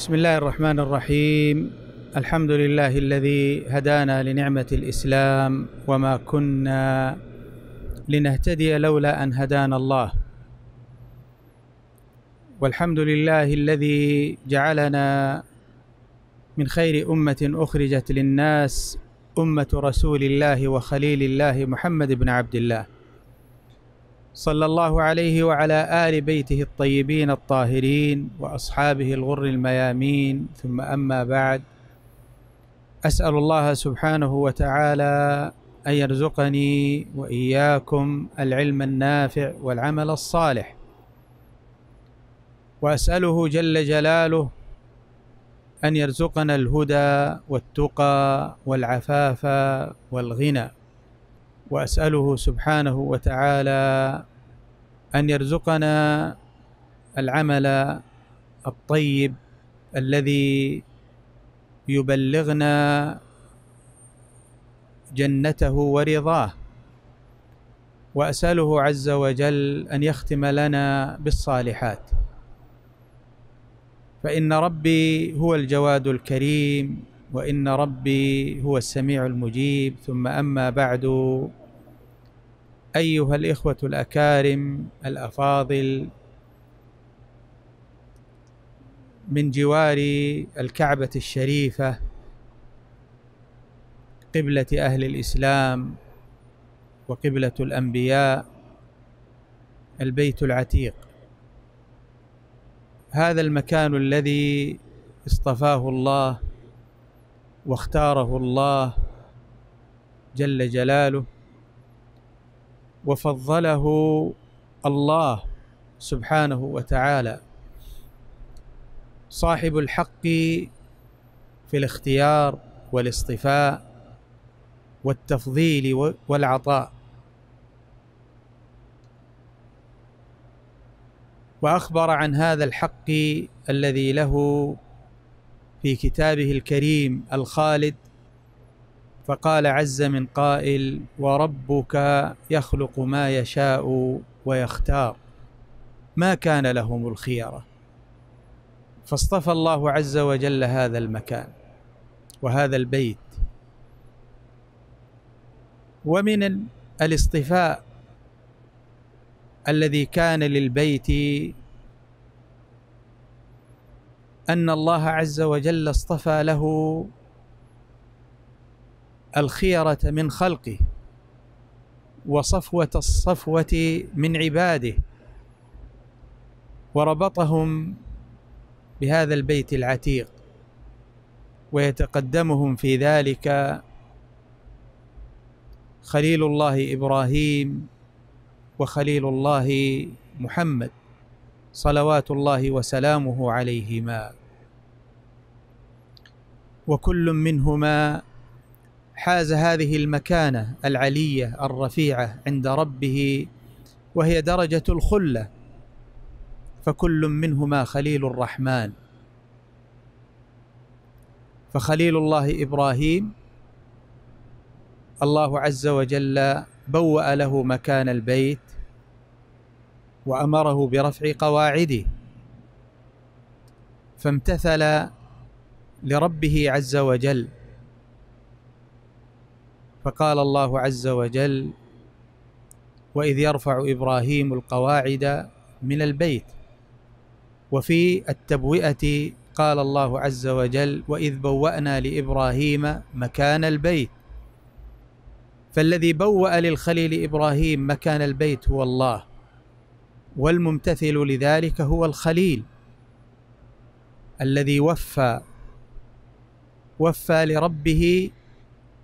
بسم الله الرحمن الرحيم. الحمد لله الذي هدانا لنعمة الإسلام وما كنا لنهتدي لولا أن هدانا الله. والحمد لله الذي جعلنا من خير أمة أخرجت للناس أمة رسول الله وخليل الله محمد بن عبد الله. صلى الله عليه وعلى آل بيته الطيبين الطاهرين وأصحابه الغر الميامين. ثم أما بعد أسأل الله سبحانه وتعالى أن يرزقني وإياكم العلم النافع والعمل الصالح. وأسأله جل جلاله أن يرزقنا الهدى والتقى والعفاف والغنى. وأسأله سبحانه وتعالى أن يرزقنا العمل الطيب الذي يبلغنا جنته ورضاه. وأسأله عز وجل أن يختم لنا بالصالحات. فإن ربي هو الجواد الكريم وإن ربي هو السميع المجيب. ثم أما بعد أيها الإخوة الأكارم الأفاضل من جوار الكعبة الشريفة قبلة أهل الإسلام وقبلة الأنبياء البيت العتيق. هذا المكان الذي اصطفاه الله واختاره الله جل جلاله. وفضله الله سبحانه وتعالى. صاحب الحق في الاختيار والاصطفاء والتفضيل والعطاء. وأخبر عن هذا الحق الذي له في كتابه الكريم الخالد فقال عز من قائل وربك يخلق ما يشاء ويختار. ما كان لهم الخيره فاصطفى الله عز وجل هذا المكان وهذا البيت. ومن الاصطفاء الذي كان للبيت أن الله عز وجل اصطفى له الخيرة من خلقه وصفوة الصفوة من عباده وربطهم بهذا البيت العتيق ويتقدمهم في ذلك خليل الله إبراهيم وخليل الله محمد صلوات الله وسلامه عليهما. وكل منهما حاز هذه المكانة العلية الرفيعة عند ربه وهي درجة الخلة فكل منهما خليل الرحمن. فخليل الله إبراهيم الله عز وجل بوأ له مكان البيت وأمره برفع قواعده. فامتثل لربه عز وجل فقال الله عز وجل وإذ يرفع إبراهيم القواعد من البيت وفي التبوئة قال الله عز وجل وإذ بوأنا لإبراهيم مكان البيت فالذي بوأ للخليل إبراهيم مكان البيت هو الله والممتثل لذلك هو الخليل. الذي وفى وفى لربه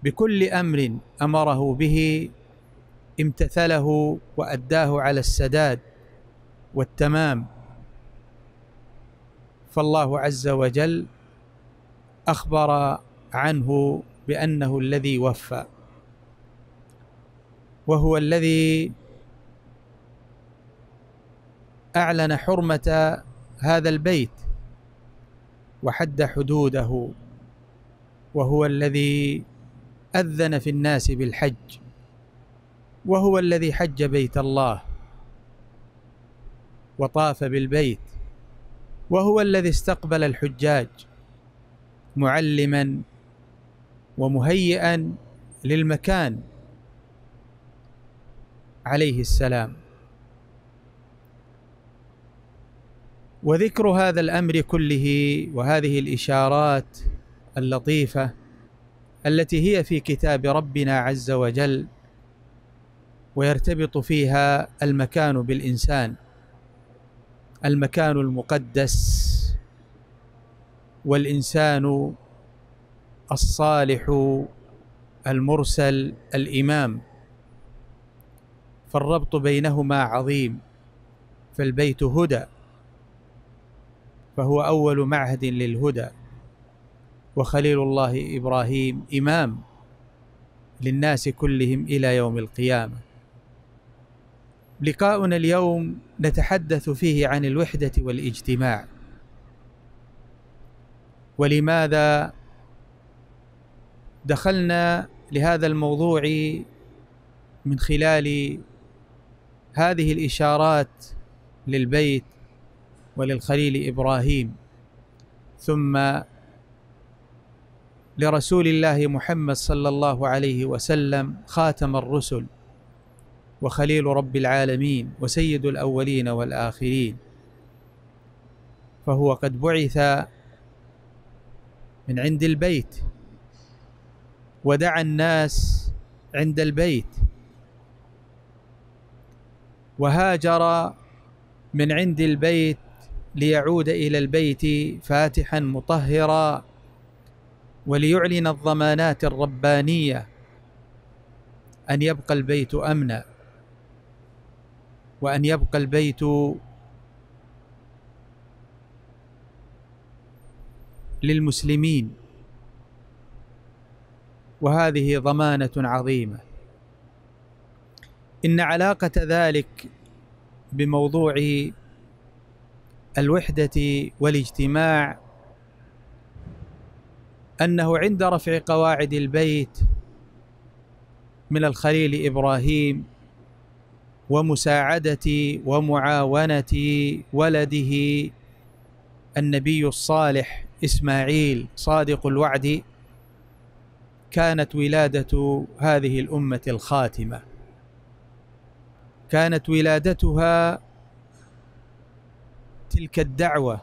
بكل أمر أمره به امتثله وأداه على السداد والتمام. فالله عز وجل أخبر عنه بأنه الذي وفى وهو الذي أعلن حرمة هذا البيت وحد حدوده وهو الذي أذن في الناس بالحج وهو الذي حج بيت الله وطاف بالبيت وهو الذي استقبل الحجاج معلما ومهيئا للمكان عليه السلام. وذكر هذا الأمر كله وهذه الإشارات اللطيفة التي هي في كتاب ربنا عز وجل ويرتبط فيها المكان بالإنسان المكان المقدس والإنسان الصالح المرسل الإمام. فالربط بينهما عظيم فالبيت هدى فهو أول معهد للهدى. وخليل الله إبراهيم إمام للناس كلهم إلى يوم القيامة. لقاؤنا اليوم نتحدث فيه عن الوحدة والاجتماع. ولماذا دخلنا لهذا الموضوع من خلال هذه الإشارات للبيت وللخليل إبراهيم ثم لرسول الله محمد صلى الله عليه وسلم خاتم الرسل وخليل رب العالمين وسيد الأولين والآخرين. فهو قد بعث من عند البيت ودعا الناس عند البيت وهاجر من عند البيت ليعود إلى البيت فاتحا مطهرا. وليعلن الضمانات الربانية أن يبقى البيت أمنا وأن يبقى البيت للمسلمين. وهذه ضمانة عظيمة. إن علاقة ذلك بموضوع الوحدة والاجتماع أنه عند رفع قواعد البيت من الخليل إبراهيم ومساعدة ومعاونة ولده النبي الصالح إسماعيل صادق الوعد كانت ولادة هذه الأمة الخاتمة. كانت ولادتها تلك الدعوة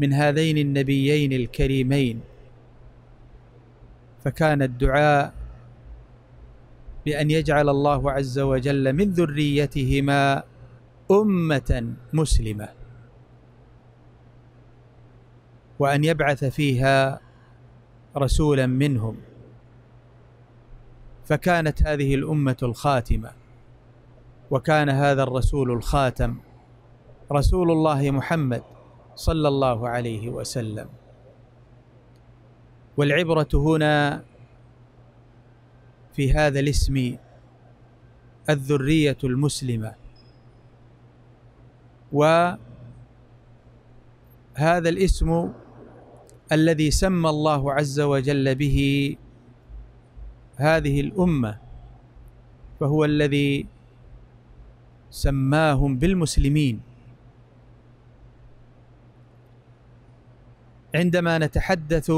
من هذين النبيين الكريمين. فكان الدعاء بأن يجعل الله عز وجل من ذريتهما أمة مسلمة وأن يبعث فيها رسولا منهم. فكانت هذه الأمة الخاتمة وكان هذا الرسول الخاتم رسول الله محمد. صلى الله عليه وسلم. والعبرة هنا في هذا الاسم الذرية المسلمة. وهذا الاسم الذي سمى الله عز وجل به هذه الأمة فهو الذي سماهم بالمسلمين. عندما نتحدث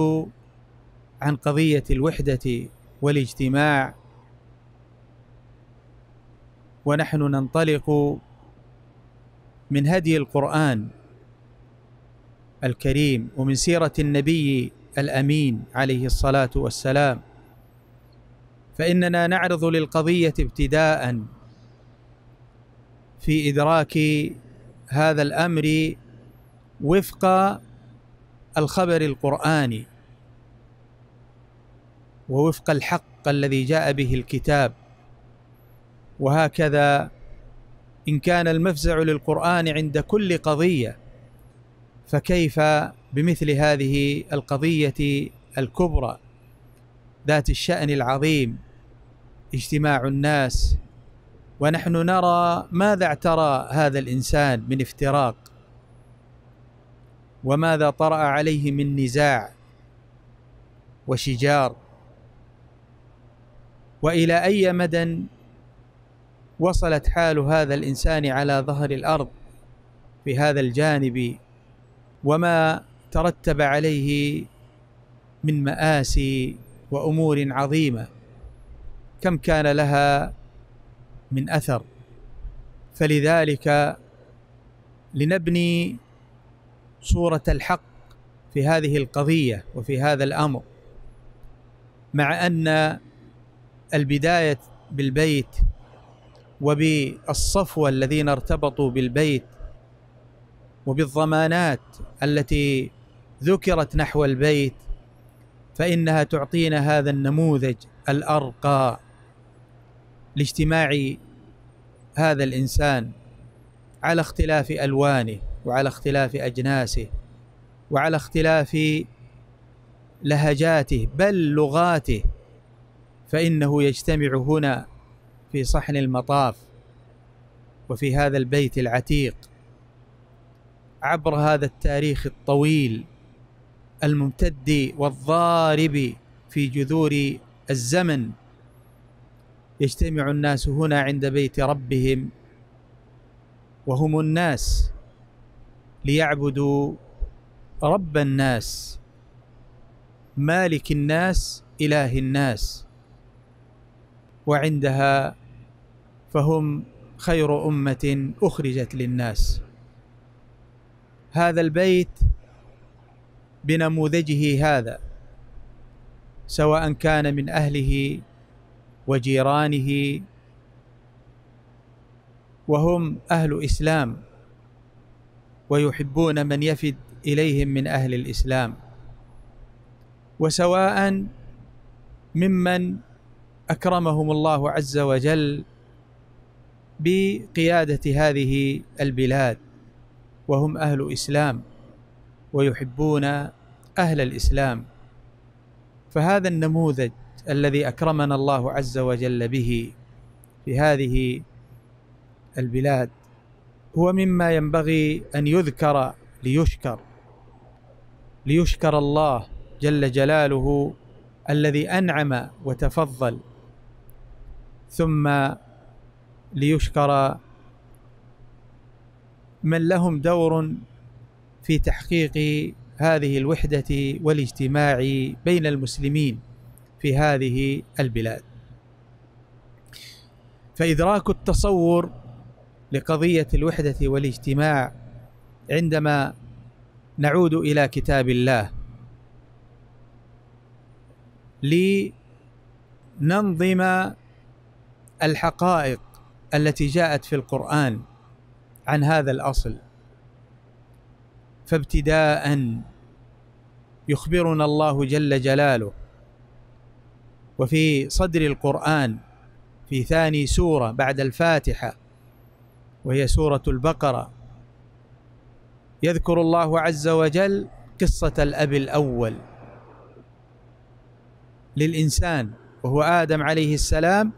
عن قضية الوحدة والاجتماع ونحن ننطلق من هدي القرآن الكريم ومن سيرة النبي الأمين عليه الصلاة والسلام. فإننا نعرض للقضية ابتداء في إدراك هذا الأمر وفق الخبر القراني ووفق الحق الذي جاء به الكتاب. وهكذا إن كان المفزع للقرآن عند كل قضية فكيف بمثل هذه القضية الكبرى؟ ذات الشأن العظيم اجتماع الناس. ونحن نرى ماذا اعترى هذا الإنسان من افتراق؟ وماذا طرأ عليه من نزاع وشجار؟ وإلى أي مدى وصلت حال هذا الإنسان على ظهر الأرض في هذا الجانب؟ وما ترتب عليه من مآسي وأمور عظيمة؟ كم كان لها من أثر؟ فلذلك لنبني صورة الحق في هذه القضية وفي هذا الأمر مع أن البداية بالبيت وبالصفوة الذين ارتبطوا بالبيت وبالضمانات التي ذكرت نحو البيت فإنها تعطينا هذا النموذج الأرقى لاجتماع هذا الإنسان على اختلاف ألوانه. وعلى اختلاف أجناسه وعلى اختلاف لهجاته بل لغاته فإنه يجتمع هنا في صحن المطاف وفي هذا البيت العتيق عبر هذا التاريخ الطويل الممتد والضارب في جذور الزمن. يجتمع الناس هنا عند بيت ربهم وهم الناس. ليعبدوا رب الناس مالك الناس إله الناس. وعندها فهم خير أمة أخرجت للناس. هذا البيت بنموذجه هذا سواء كان من أهله وجيرانه وهم أهل إسلام. ويحبون من يفد إليهم من أهل الإسلام. وسواء ممن أكرمهم الله عز وجل بقيادة هذه البلاد وهم أهل إسلام ويحبون أهل الإسلام فهذا النموذج الذي أكرمنا الله عز وجل به في هذه البلاد هو مما ينبغي أن يذكر ليشكر ليشكر الله جل جلاله الذي أنعم وتفضل ثم ليشكر من لهم دور في تحقيق هذه الوحدة والاجتماع بين المسلمين في هذه البلاد. فإدراك التصور لقضية الوحدة والاجتماع عندما نعود إلى كتاب الله. لننظم الحقائق التي جاءت في القرآن عن هذا الأصل. فابتداء يخبرنا الله جل جلاله. وفي صدر القرآن في ثاني سورة بعد الفاتحة وهي سورة البقرة. يذكر الله عز وجل قصة الأب الأول للإنسان وهو آدم عليه السلام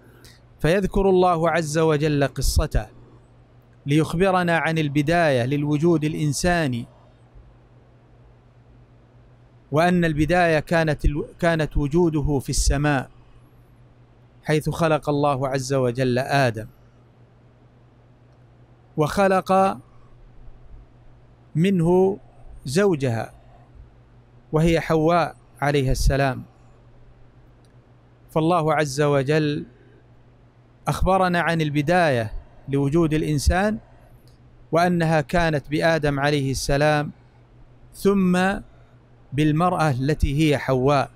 فيذكر الله عز وجل قصته ليخبرنا عن البداية للوجود الإنساني وأن البداية كانت كانت وجوده في السماء حيث خلق الله عز وجل آدم. وخلق منه زوجها وهي حواء عليها السلام. فالله عز وجل أخبرنا عن البداية لوجود الإنسان وأنها كانت بآدم عليه السلام ثم بالمرأة التي هي حواء.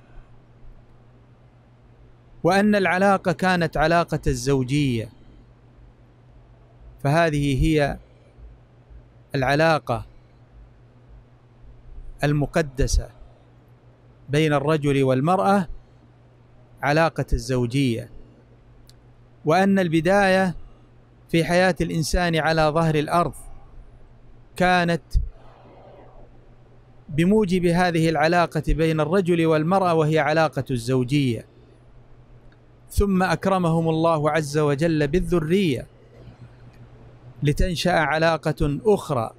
وأن العلاقة كانت علاقة الزوجية. فهذه هي العلاقة المقدسة بين الرجل والمرأة علاقة الزوجية. وأن البداية في حياة الإنسان على ظهر الأرض كانت بموجب هذه العلاقة بين الرجل والمرأة وهي علاقة الزوجية. ثم أكرمهم الله عز وجل بالذرية. لتنشأ علاقة أخرى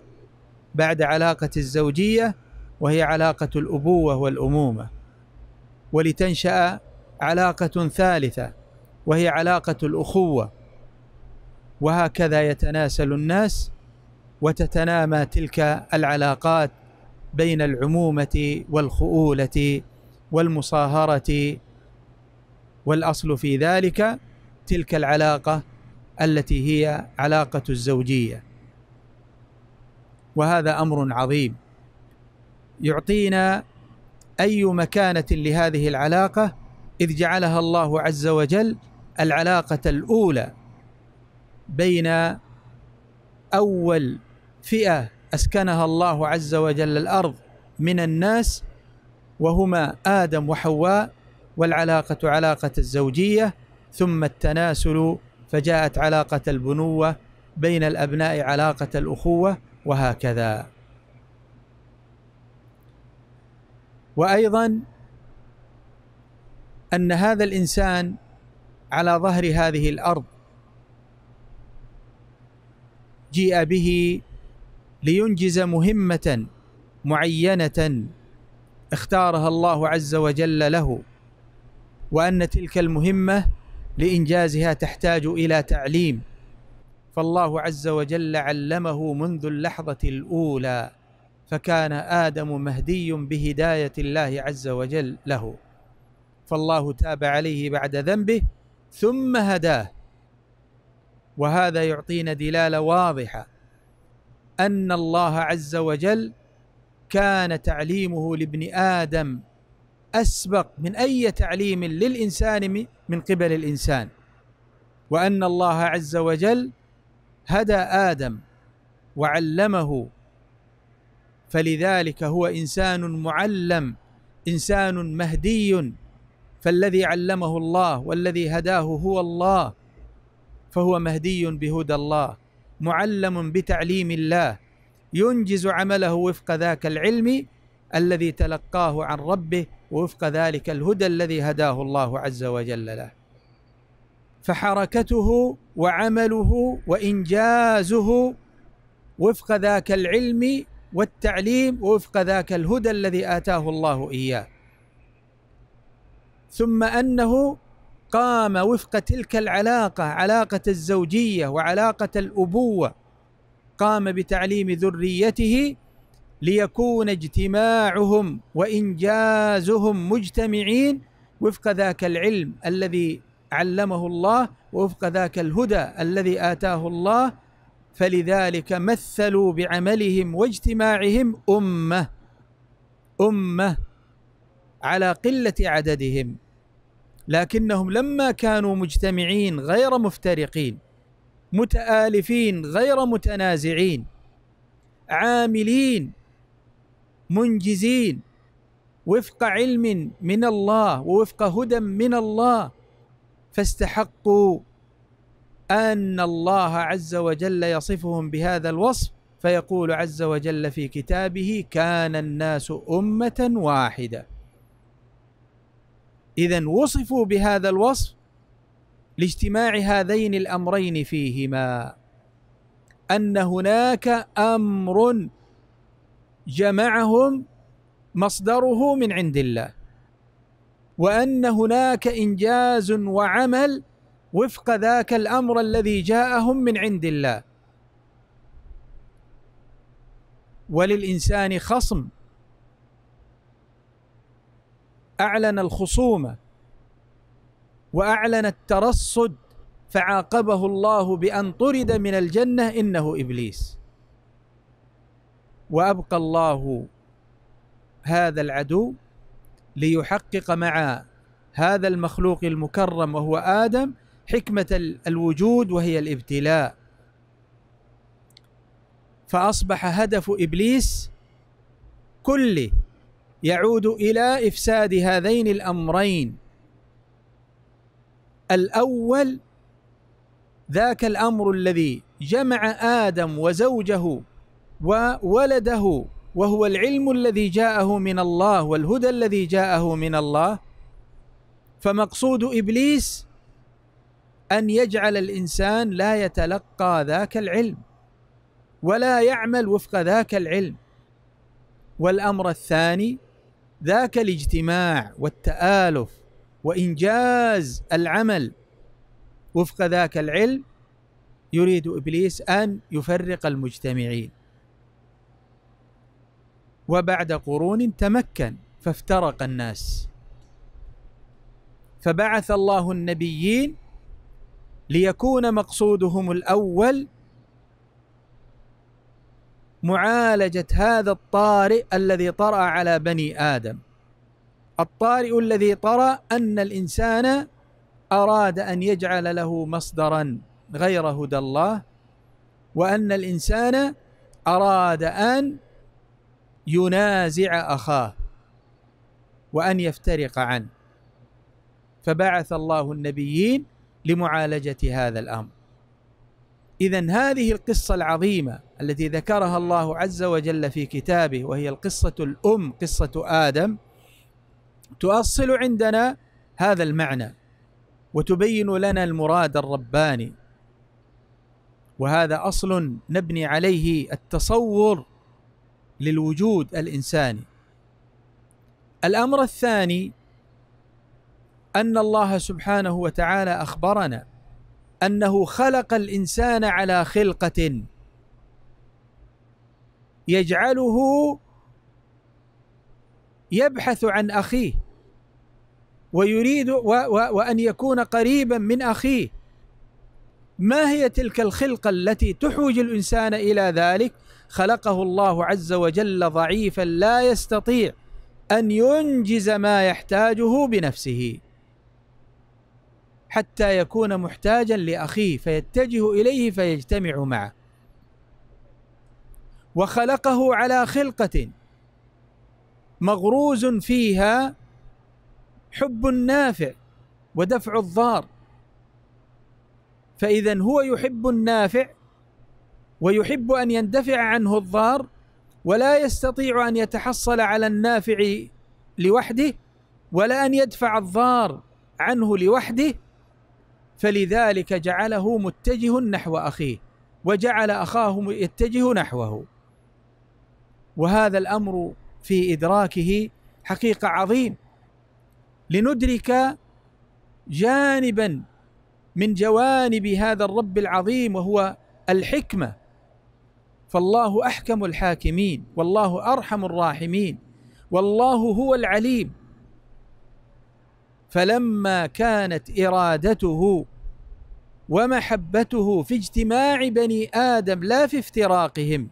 بعد علاقة الزوجية وهي علاقة الأبوة والأمومة. ولتنشأ علاقة ثالثة وهي علاقة الأخوة. وهكذا يتناسل الناس وتتنامى تلك العلاقات بين العمومة والخؤولة والمصاهرة. والأصل في ذلك تلك العلاقة التي هي علاقة الزوجية. وهذا أمر عظيم. يعطينا أي مكانة لهذه العلاقة إذ جعلها الله عز وجل العلاقة الأولى بين أول فئة أسكنها الله عز وجل الأرض من الناس وهما آدم وحواء والعلاقة علاقة الزوجية ثم التناسل فجاءت علاقة البنوة بين الأبناء علاقة الأخوة وهكذا. وأيضا أن هذا الإنسان على ظهر هذه الأرض جيء به لينجز مهمة معينة اختارها الله عز وجل له وأن تلك المهمة لإنجازها تحتاج إلى تعليم. فالله عز وجل علمه منذ اللحظة الأولى فكان آدم مهدي بهداية الله عز وجل له. فالله تاب عليه بعد ذنبه ثم هداه. وهذا يعطينا دلالة واضحة أن الله عز وجل كان تعليمه لابن آدم أسبق من أي تعليم للإنسان من قبل الإنسان. وأن الله عز وجل هدى آدم وعلمه فلذلك هو إنسان معلم إنسان مهدي فالذي علمه الله والذي هداه هو الله فهو مهدي بهدى الله معلم بتعليم الله ينجز عمله وفق ذاك العلم الذي تلقاه عن ربه ووفق ذلك الهدى الذي هداه الله عز وجل له. فحركته وعمله وإنجازه وفق ذاك العلم والتعليم ووفق ذاك الهدى الذي آتاه الله إياه. ثم أنه قام وفق تلك العلاقة علاقة الزوجية وعلاقة الأبوة قام بتعليم ذريته ليكون اجتماعهم وإنجازهم مجتمعين وفق ذاك العلم الذي علمه الله ووفق ذاك الهدى الذي آتاه الله فلذلك مثلوا بعملهم واجتماعهم أمة أمة على قلة عددهم. لكنهم لما كانوا مجتمعين غير مفترقين متآلفين غير متنازعين عاملين منجزين وفق علم من الله ووفق هدى من الله. فاستحقوا أن الله عز وجل يصفهم بهذا الوصف. فيقول عز وجل في كتابه كان الناس أمة واحدة اذا وصفوا بهذا الوصف لاجتماع هذين الأمرين فيهما. أن هناك أمر جمعهم مصدره من عند الله. وأن هناك إنجاز وعمل وفق ذاك الأمر الذي جاءهم من عند الله. وللإنسان خصم. أعلن الخصومة. وأعلن الترصد. فعاقبه الله بأن طرد من الجنة إنه إبليس. وأبقى الله هذا العدو ليحقق مع هذا المخلوق المكرم وهو آدم حكمة الوجود وهي الابتلاء. فأصبح هدف إبليس كله يعود إلى إفساد هذين الأمرين. الأول ذاك الأمر الذي جمع آدم وزوجه وولده وهو العلم الذي جاءه من الله والهدى الذي جاءه من الله. فمقصود إبليس أن يجعل الإنسان لا يتلقى ذاك العلم ولا يعمل وفق ذاك العلم. والأمر الثاني ذاك الاجتماع والتآلف وإنجاز العمل وفق ذاك العلم يريد إبليس أن يفرق المجتمعين. وبعد قرون تمكن فافترق الناس. فبعث الله النبيين ليكون مقصودهم الأول معالجة هذا الطارئ الذي طرأ على بني آدم. الطارئ الذي طرأ أن الإنسان أراد أن يجعل له مصدرا غير هدى الله وأن الإنسان أراد أن ينازع أخاه وأن يفترق عنه. فبعث الله النبيين لمعالجة هذا الأمر. اذا هذه القصة العظيمة التي ذكرها الله عز وجل في كتابه وهي القصة الأم قصة آدم تؤصل عندنا هذا المعنى وتبين لنا المراد الرباني. وهذا أصل نبني عليه التصور للوجود الإنساني. الأمر الثاني أن الله سبحانه وتعالى أخبرنا أنه خلق الإنسان على خلقة يجعله يبحث عن أخيه ويريد و و وأن يكون قريبا من أخيه. ما هي تلك الخلقة التي تحوج الإنسان إلى ذلك؟ خلقه الله عز وجل ضعيفا لا يستطيع أن ينجز ما يحتاجه بنفسه. حتى يكون محتاجا لأخيه فيتجه إليه فيجتمع معه. وخلقه على خلقة مغروز فيها حب النافع ودفع الضار. فإذا هو يحب النافع ويحب أن يندفع عنه الضار ولا يستطيع أن يتحصل على النافع لوحده ولا أن يدفع الضار عنه لوحده فلذلك جعله متجه نحو أخيه وجعل أخاه يتجه نحوه. وهذا الأمر في إدراكه حقيقة عظيم. لندرك جانبا من جوانب هذا الرب العظيم وهو الحكمة. فالله أحكم الحاكمين والله أرحم الراحمين والله هو العليم. فلما كانت إرادته ومحبته في اجتماع بني آدم لا في افتراقهم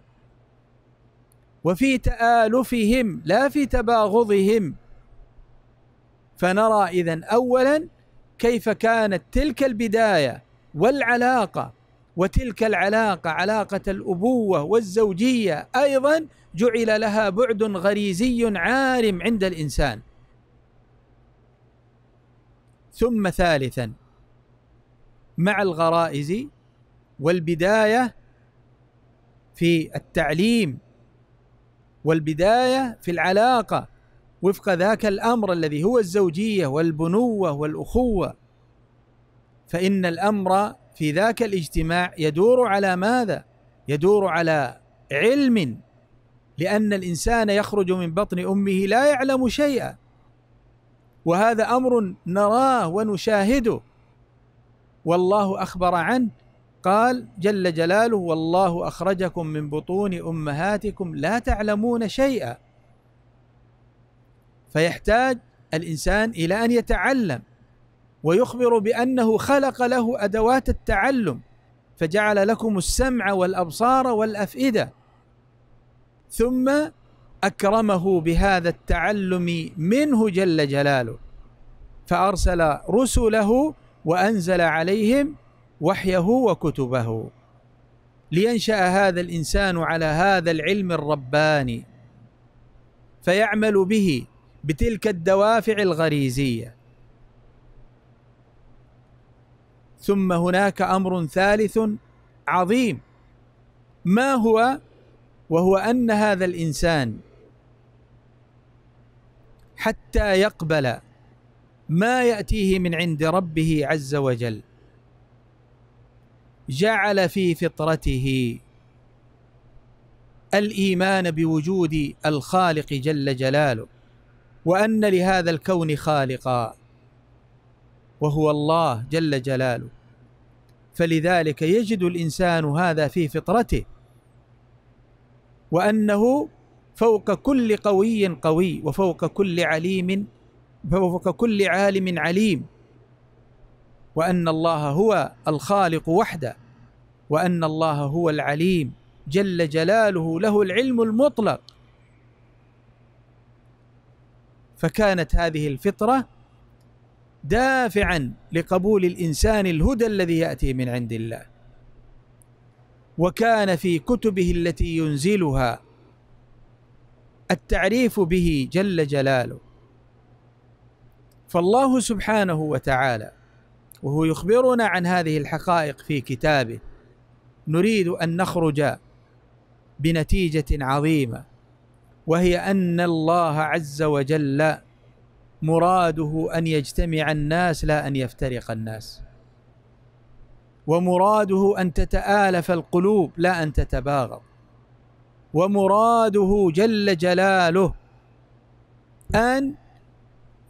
وفي تآلفهم لا في تباغضهم. فنرى اذا اولا كيف كانت تلك البداية والعلاقة وتلك العلاقة علاقة الأبوة والزوجية أيضا جعل لها بعد غريزي عارم عند الإنسان. ثم ثالثا مع الغرائز والبداية في التعليم والبداية في العلاقة وفق ذاك الأمر الذي هو الزوجية والبنوة والأخوة فإن الأمر في ذاك الاجتماع يدور على ماذا؟ يدور على علم لأن الإنسان يخرج من بطن أمه لا يعلم شيئا. وهذا أمر نراه ونشاهده. والله أخبر عنه قال جل جلاله والله أخرجكم من بطون أمهاتكم لا تعلمون شيئا. فيحتاج الإنسان إلى أن يتعلم. ويخبر بأنه خلق له أدوات التعلم فجعل لكم السمع والأبصار والأفئدة. ثم أكرمه بهذا التعلم منه جل جلاله. فأرسل رسله وأنزل عليهم وحيه وكتبه. لينشأ هذا الإنسان على هذا العلم الرباني. فيعمل به بتلك الدوافع الغريزية. ثم هناك أمر ثالث عظيم. ما هو؟ وهو أن هذا الإنسان حتى يقبل ما يأتيه من عند ربه عز وجل جعل في فطرته الإيمان بوجود الخالق جل جلاله وأن لهذا الكون خالقا. وهو الله جل جلاله. فلذلك يجد الإنسان هذا في فطرته. وأنه فوق كل قوي قوي وفوق كل عليم فوق كل عالم عليم. وأن الله هو الخالق وحده. وأن الله هو العليم. جل جلاله له العلم المطلق. فكانت هذه الفطرة دافعا لقبول الإنسان الهدى الذي يأتي من عند الله. وكان في كتبه التي ينزلها التعريف به جل جلاله. فالله سبحانه وتعالى وهو يخبرنا عن هذه الحقائق في كتابه نريد أن نخرج بنتيجة عظيمة وهي أن الله عز وجل مراده أن يجتمع الناس لا أن يفترق الناس. ومراده أن تتآلف القلوب لا أن تتباغض. ومراده جل جلاله أن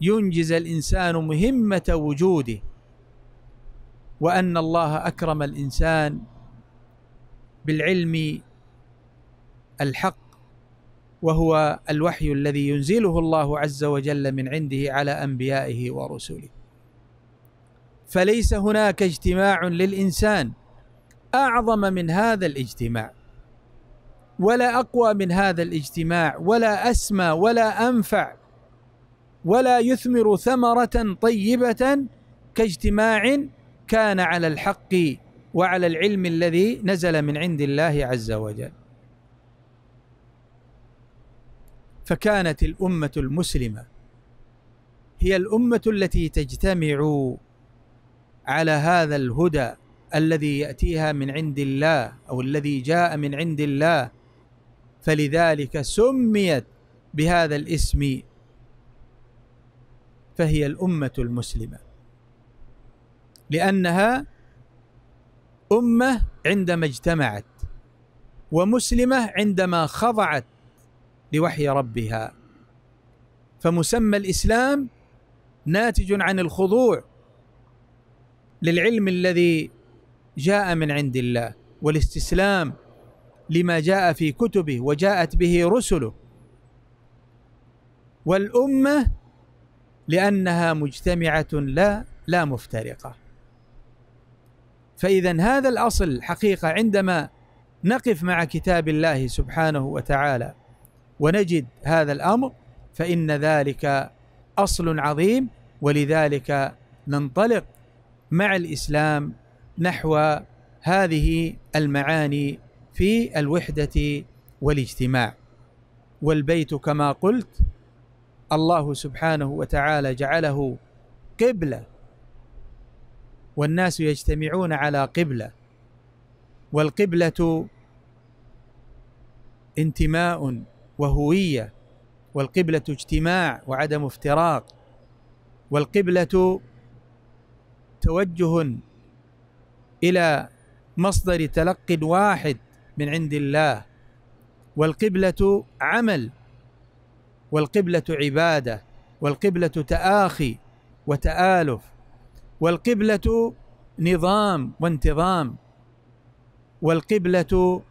ينجز الإنسان مهمة وجوده. وأن الله أكرم الإنسان بالعلم الحق وهو الوحي الذي ينزله الله عز وجل من عنده على أنبيائه ورسله. فليس هناك اجتماع للإنسان أعظم من هذا الاجتماع ولا أقوى من هذا الاجتماع ولا أسمى ولا أنفع ولا يثمر ثمرة طيبة كاجتماع كان على الحق وعلى العلم الذي نزل من عند الله عز وجل. فكانت الأمة المسلمة هي الأمة التي تجتمع على هذا الهدى الذي يأتيها من عند الله أو الذي جاء من عند الله. فلذلك سميت بهذا الاسم فهي الأمة المسلمة لأنها أمة عندما اجتمعت ومسلمة عندما خضعت لوحي ربها. فمسمى الإسلام ناتج عن الخضوع للعلم الذي جاء من عند الله والاستسلام لما جاء في كتبه وجاءت به رسله. والأمة لأنها مجتمعة لا لا مفترقة. فاذا هذا الأصل حقيقة عندما نقف مع كتاب الله سبحانه وتعالى ونجد هذا الأمر فإن ذلك أصل عظيم ولذلك ننطلق مع الإسلام نحو هذه المعاني في الوحدة والاجتماع. والبيت كما قلت الله سبحانه وتعالى جعله قبلة والناس يجتمعون على قبلة والقبلة انتماء وهوية والقبلة اجتماع وعدم افتراق والقبلة توجه إلى مصدر تلق واحد من عند الله والقبلة عمل والقبلة عبادة والقبلة تآخي وتآلف والقبلة نظام وانتظام والقبلة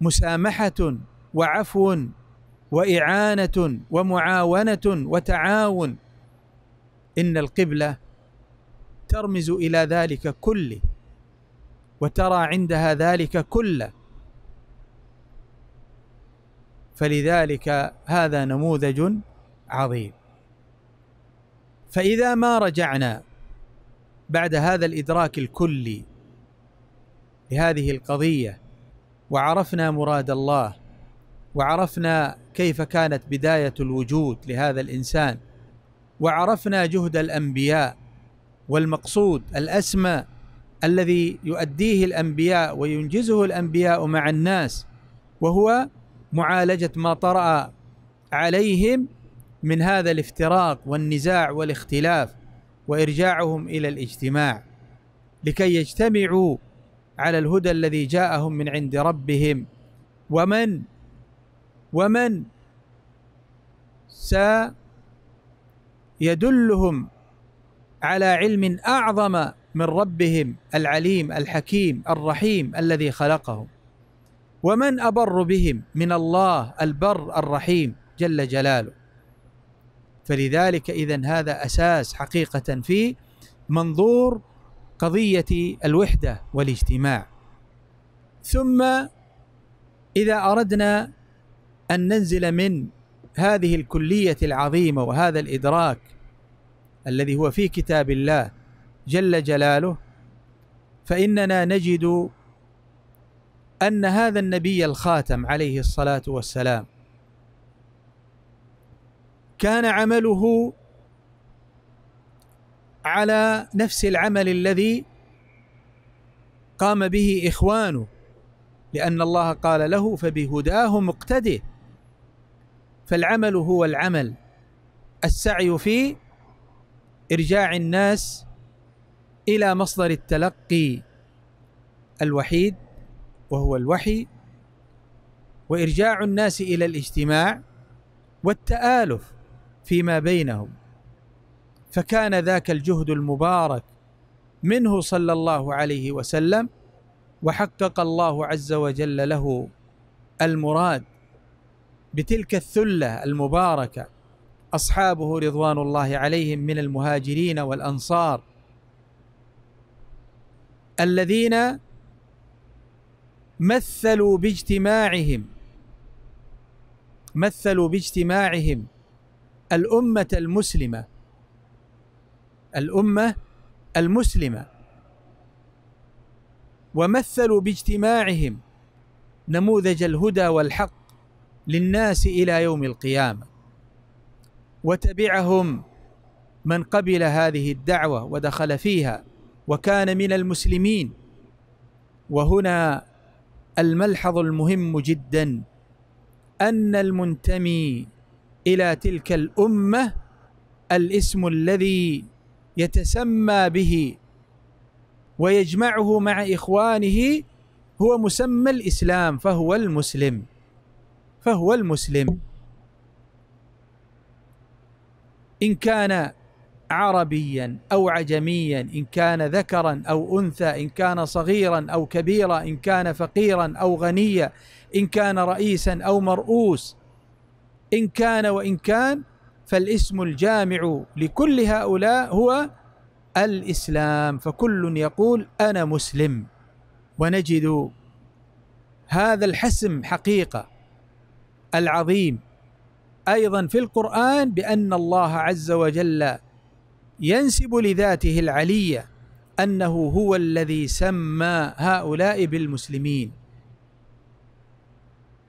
مسامحة وعفو وإعانة ومعاونة وتعاون. إن القبلة ترمز إلى ذلك كله وترى عندها ذلك كله. فلذلك هذا نموذج عظيم. فإذا ما رجعنا بعد هذا الإدراك الكلي لهذه القضية وعرفنا مراد الله وعرفنا كيف كانت بداية الوجود لهذا الإنسان وعرفنا جهد الأنبياء والمقصود الأسمى الذي يؤديه الأنبياء وينجزه الأنبياء مع الناس وهو معالجة ما طرأ عليهم من هذا الافتراق والنزاع والاختلاف وإرجاعهم إلى الاجتماع لكي يجتمعوا على الهدى الذي جاءهم من عند ربهم. ومن؟ ومن سيدلهم على علم أعظم من ربهم العليم الحكيم الرحيم الذي خلقهم. ومن أبر بهم من الله البر الرحيم جل جلاله. فلذلك إذا هذا أساس حقيقة في منظور قضية الوحدة والاجتماع. ثم إذا أردنا أن ننزل من هذه الكلية العظيمة وهذا الإدراك الذي هو في كتاب الله جل جلاله فإننا نجد أن هذا النبي الخاتم عليه الصلاة والسلام كان عمله على نفس العمل الذي قام به إخوانه لأن الله قال له فبهداه مقتده. فالعمل هو العمل. السعي في إرجاع الناس إلى مصدر التلقي الوحيد وهو الوحي وإرجاع الناس إلى الاجتماع والتآلف فيما بينهم. فكان ذاك الجهد المبارك منه صلى الله عليه وسلم وحقق الله عز وجل له المراد بتلك الثلة المباركة. أصحابه رضوان الله عليهم من المهاجرين والأنصار الذين مثلوا باجتماعهم مثلوا باجتماعهم الأمة المسلمة. الأمة المسلمة ومثلوا باجتماعهم نموذج الهدى والحق للناس إلى يوم القيامة وتبعهم من قبل هذه الدعوة ودخل فيها وكان من المسلمين وهنا الملحظ المهم جدا أن المنتمي إلى تلك الأمة الاسم الذي يتسمى به ويجمعه مع إخوانه هو مسمى الإسلام فهو المسلم. فهو المسلم. إن كان عربيا أو عجميا إن كان ذكرا أو أنثى إن كان صغيرا أو كبيرا إن كان فقيرا أو غنيا إن كان رئيسا أو مرؤوس إن كان وإن كان فالاسم الجامع لكل هؤلاء هو الإسلام. فكل يقول أنا مسلم ونجد هذا الحسم حقيقة العظيم. أيضا في القرآن بأن الله عز وجل ينسب لذاته العلية أنه هو الذي سمى هؤلاء بالمسلمين.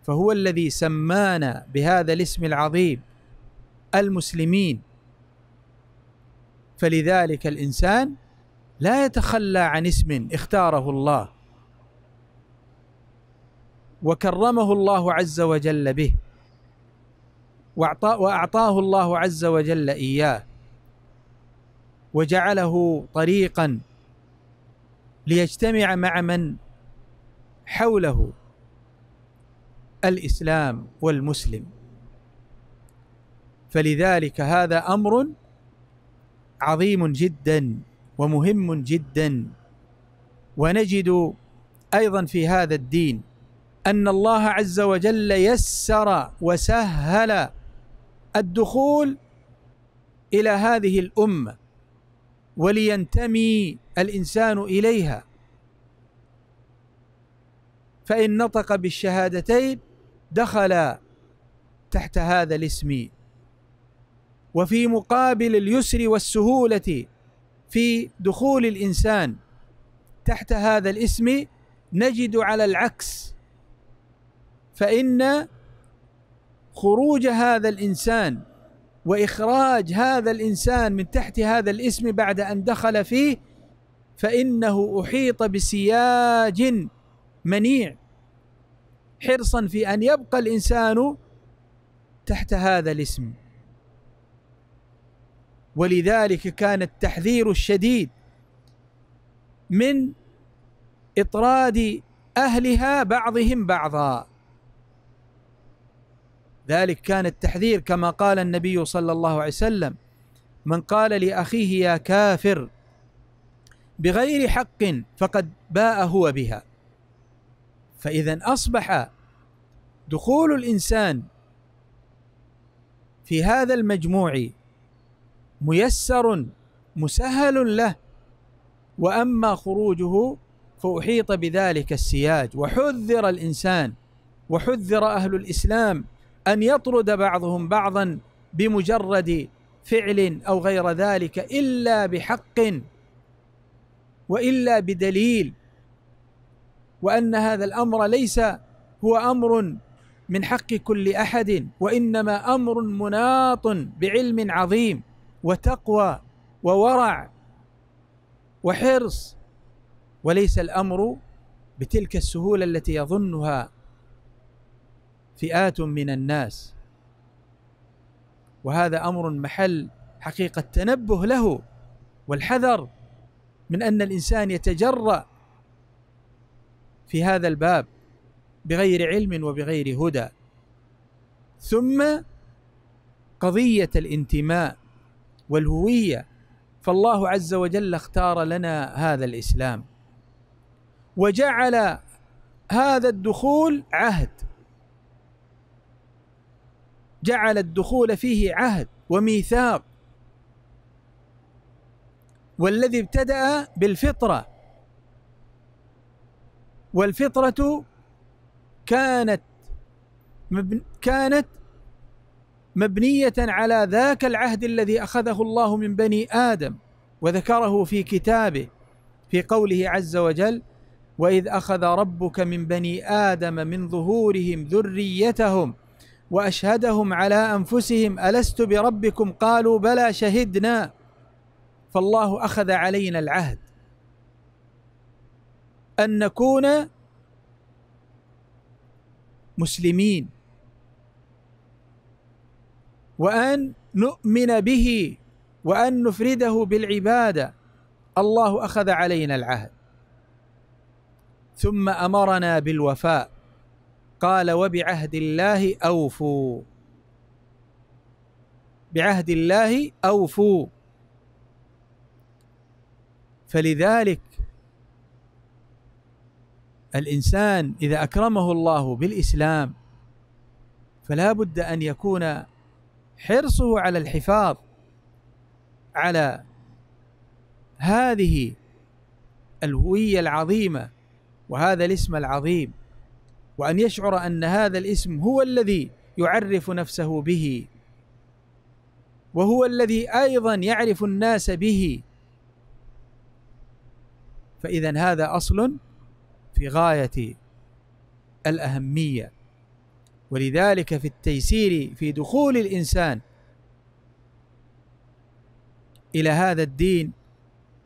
فهو الذي سمانا بهذا الاسم العظيم. المسلمين. فلذلك الإنسان لا يتخلى عن اسم اختاره الله. وكرمه الله عز وجل به. وأعطاه الله عز وجل إياه. وجعله طريقا ليجتمع مع من حوله. الإسلام والمسلم. فلذلك هذا أمر عظيم جدا ومهم جدا. ونجد أيضا في هذا الدين أن الله عز وجل يسر وسهل الدخول إلى هذه الأمة ولينتمي الإنسان إليها. فإن نطق بالشهادتين دخل تحت هذا الاسم. وفي مقابل اليسر والسهولة في دخول الإنسان تحت هذا الاسم نجد على العكس. فإن خروج هذا الإنسان وإخراج هذا الإنسان من تحت هذا الاسم بعد أن دخل فيه فإنه أحيط بسياج منيع حرصا في أن يبقى الإنسان تحت هذا الاسم. ولذلك كان التحذير الشديد من إطراد أهلها بعضهم بعضا. ذلك كان التحذير كما قال النبي صلى الله عليه وسلم من قال لأخيه يا كافر بغير حق فقد باء هو بها فإذا أصبح دخول الإنسان في هذا المجموع ميسر مسهل له. وأما خروجه فأحيط بذلك السياج. وحذر الإنسان وحذر أهل الإسلام أن يطرد بعضهم بعضا بمجرد فعل أو غير ذلك إلا بحق وإلا بدليل. وأن هذا الأمر ليس هو أمر من حق كل أحد وإنما أمر مناط بعلم عظيم. وتقوى وورع وحرص. وليس الأمر بتلك السهولة التي يظنها فئات من الناس. وهذا أمر محل حقيقة تنبه له والحذر من أن الإنسان يتجرأ في هذا الباب بغير علم وبغير هدى. ثم قضية الانتماء. والهوية. فالله عز وجل اختار لنا هذا الإسلام. وجعل هذا الدخول عهد. جعل الدخول فيه عهد وميثاق. والذي ابتدأ بالفطرة. والفطرة كانت كانت مبنية على ذاك العهد الذي أخذه الله من بني آدم وذكره في كتابه في قوله عز وجل وإذ أخذ ربك من بني آدم من ظهورهم ذريتهم وأشهدهم على أنفسهم ألست بربكم؟ قالوا بلى شهدنا. فالله أخذ علينا العهد. أن نكون مسلمين. وأن نؤمن به وأن نفرده بالعبادة. الله أخذ علينا العهد. ثم أمرنا بالوفاء. قال وبعهد الله أوفوا. بعهد الله أوفوا. فلذلك الإنسان إذا أكرمه الله بالإسلام فلا بد أن يكون حرصه على الحفاظ على هذه الهوية العظيمة وهذا الاسم العظيم وأن يشعر أن هذا الاسم هو الذي يعرف نفسه به وهو الذي أيضا يعرف الناس به. فإذا هذا أصل في غاية الأهمية. ولذلك في التيسير في دخول الإنسان إلى هذا الدين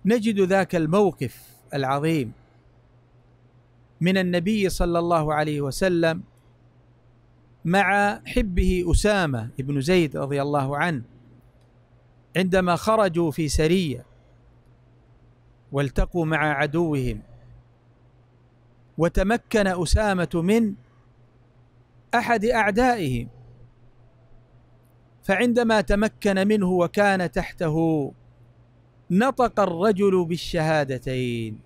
نجد ذاك الموقف العظيم من النبي صلى الله عليه وسلم مع حبه أسامة بن زيد رضي الله عنه عندما خرجوا في سرية والتقوا مع عدوهم وتمكن أسامة من أحد أعدائهم فعندما تمكن منه وكان تحته نطق الرجل بالشهادتين.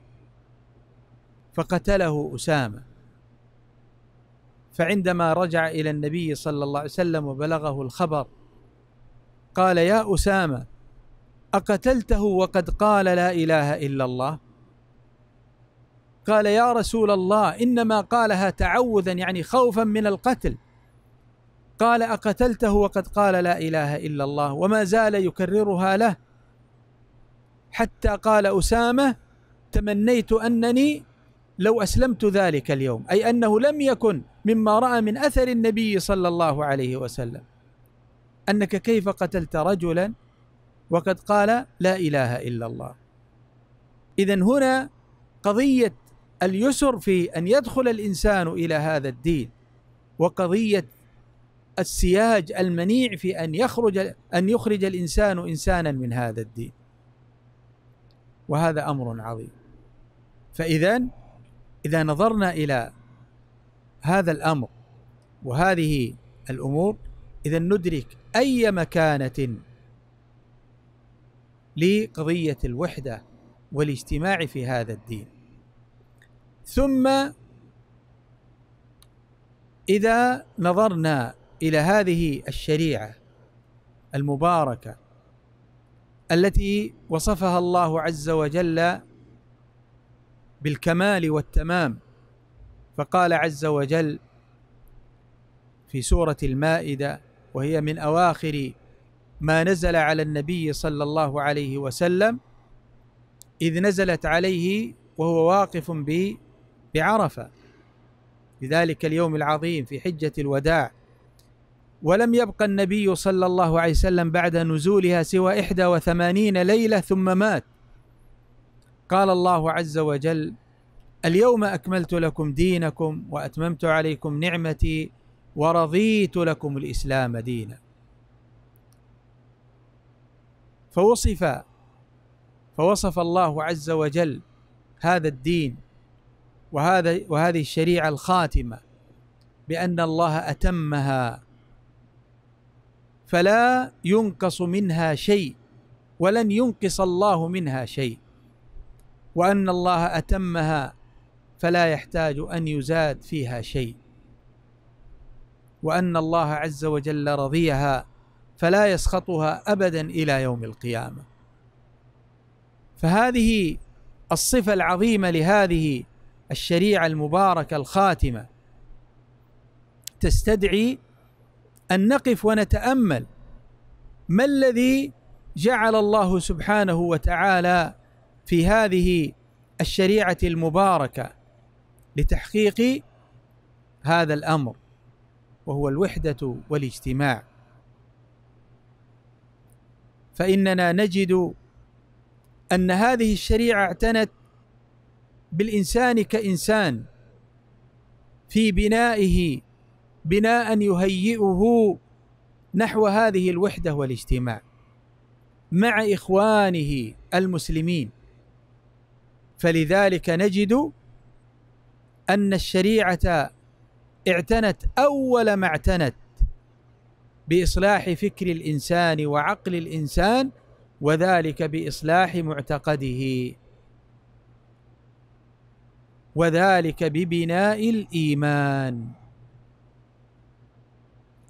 فقتله أسامة. فعندما رجع إلى النبي صلى الله عليه وسلم وبلغه الخبر قال يا أسامة أقتلته وقد قال لا إله إلا الله؟ قال يا رسول الله إنما قالها تعوذا يعني خوفا من القتل. قال أقتلته وقد قال لا إله إلا الله وما زال يكررها له. حتى قال أسامة تمنيت أنني لو أسلمت ذلك اليوم. أي أنه لم يكن مما رأى من أثر النبي صلى الله عليه وسلم. أنك كيف قتلت رجلا وقد قال لا إله إلا الله. إذا هنا قضية اليسر في أن يدخل الإنسان إلى هذا الدين وقضية السياج المنيع في أن يخرج أن يخرج الإنسان إنسانا من هذا الدين. وهذا أمر عظيم. فإذا إذا نظرنا إلى هذا الأمر وهذه الأمور إذا ندرك أي مكانة لقضية الوحدة والاجتماع في هذا الدين. ثم إذا نظرنا إلى هذه الشريعة المباركة التي وصفها الله عز وجل بالكمال والتمام فقال عز وجل في سورة المائدة وهي من أواخر ما نزل على النبي صلى الله عليه وسلم إذ نزلت عليه وهو واقف بعرفه في ذلك اليوم العظيم في حجة الوداع ولم يبقى النبي صلى الله عليه وسلم بعد نزولها سوى إحدى وثمانين ليلة ثم مات. قال الله عز وجل اليوم أكملت لكم دينكم وأتممت عليكم نعمتي ورضيت لكم الإسلام دينا. فوصف فوصف الله عز وجل هذا الدين وهذا وهذه الشريعة الخاتمة بأن الله أتمها. فلا ينقص منها شيء ولن ينقص الله منها شيء. وأن الله أتمها فلا يحتاج أن يزاد فيها شيء. وأن الله عز وجل رضيها فلا يسخطها أبدا إلى يوم القيامة. فهذه الصفة العظيمة لهذه الشريعة المباركة الخاتمة. تستدعي أن نقف ونتأمل ما الذي جعل الله سبحانه وتعالى في هذه الشريعة المباركة لتحقيق هذا الأمر وهو الوحدة والاجتماع. فإننا نجد أن هذه الشريعة اعتنت بالإنسان كإنسان في بنائه بناء يهيئه نحو هذه الوحدة والاجتماع مع إخوانه المسلمين. فلذلك نجد أن الشريعة اعتنت أول ما اعتنت بإصلاح فكر الإنسان وعقل الإنسان وذلك بإصلاح معتقده. وذلك ببناء الإيمان.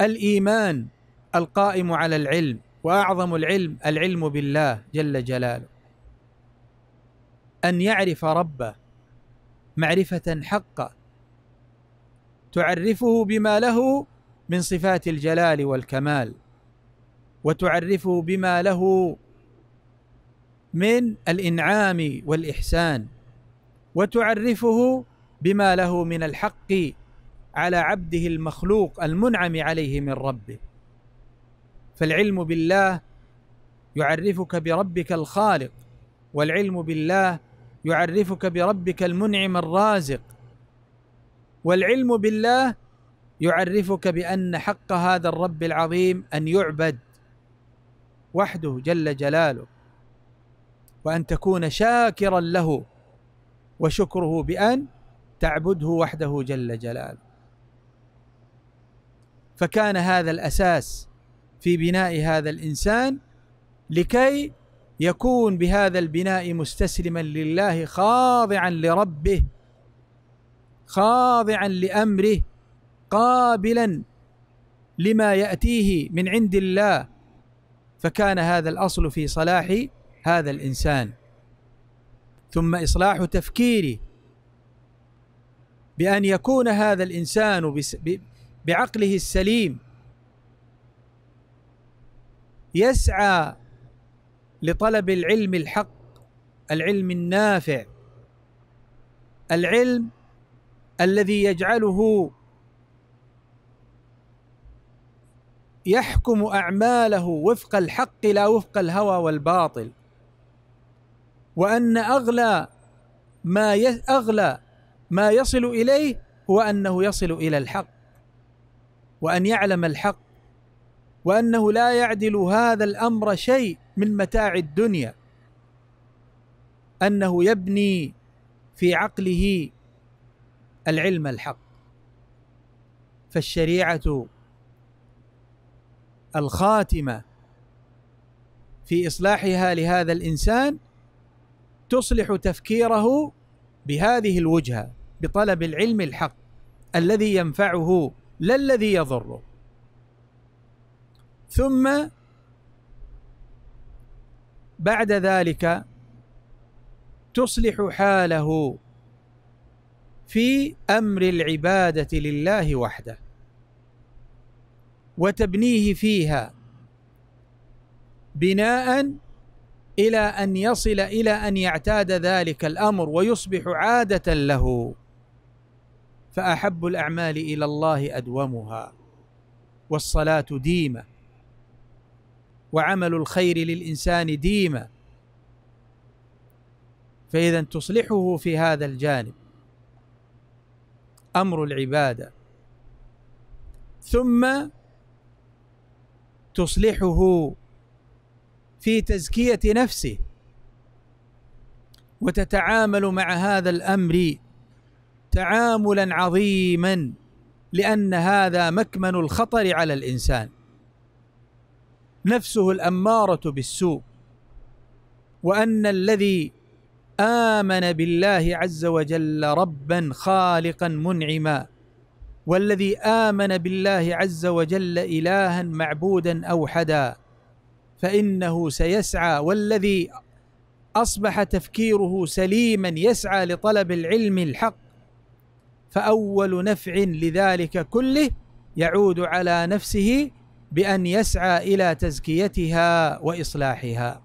الإيمان القائم على العلم وأعظم العلم العلم بالله جل جلاله. أن يعرف ربه معرفة حقه تعرفه بما له من صفات الجلال والكمال وتعرفه بما له من الإنعام والإحسان. وتعرفه بما له من الحق على عبده المخلوق المنعم عليه من ربه. فالعلم بالله يعرفك بربك الخالق والعلم بالله يعرفك بربك المنعم الرازق. والعلم بالله يعرفك بأن حق هذا الرب العظيم أن يعبد وحده جل جلاله وأن تكون شاكرا له. وشكره بأن تعبده وحده جل جلاله. فكان هذا الأساس في بناء هذا الإنسان لكي يكون بهذا البناء مستسلما لله خاضعا لربه خاضعا لأمره قابلا لما يأتيه من عند الله. فكان هذا الأصل في صلاح هذا الإنسان. ثم إصلاح تفكيره بأن يكون هذا الإنسان بعقله السليم. يسعى لطلب العلم الحق العلم النافع العلم الذي يجعله يحكم أعماله وفق الحق لا وفق الهوى والباطل. وأن أغلى ما أغلى ما يصل إليه هو أنه يصل إلى الحق وأن يعلم الحق وأنه لا يعدل هذا الأمر شيء من متاع الدنيا أنه يبني في عقله العلم الحق. فالشريعة الخاتمة في إصلاحها لهذا الإنسان تصلح تفكيره بهذه الوجهة بطلب العلم الحق الذي ينفعه لا الذي يضره. ثم بعد ذلك تصلح حاله في أمر العبادة لله وحده وتبنيه فيها بناء إلى أن يصل إلى أن يعتاد ذلك الأمر ويصبح عادة له. فأحب الأعمال إلى الله أدومها. والصلاة ديمة. وعمل الخير للإنسان ديمة. فإذا تصلحه في هذا الجانب. أمر العبادة. ثم تصلحه في تزكية نفسه. وتتعامل مع هذا الأمر تعاملا عظيما لأن هذا مكمن الخطر على الإنسان. نفسه الأمارة بالسوء. وأن الذي آمن بالله عز وجل ربا خالقا منعما والذي آمن بالله عز وجل الها معبودا اوحدا. فإنه سيسعى والذي أصبح تفكيره سليما يسعى لطلب العلم الحق فأول نفع لذلك كله يعود على نفسه بأن يسعى إلى تزكيتها وإصلاحها.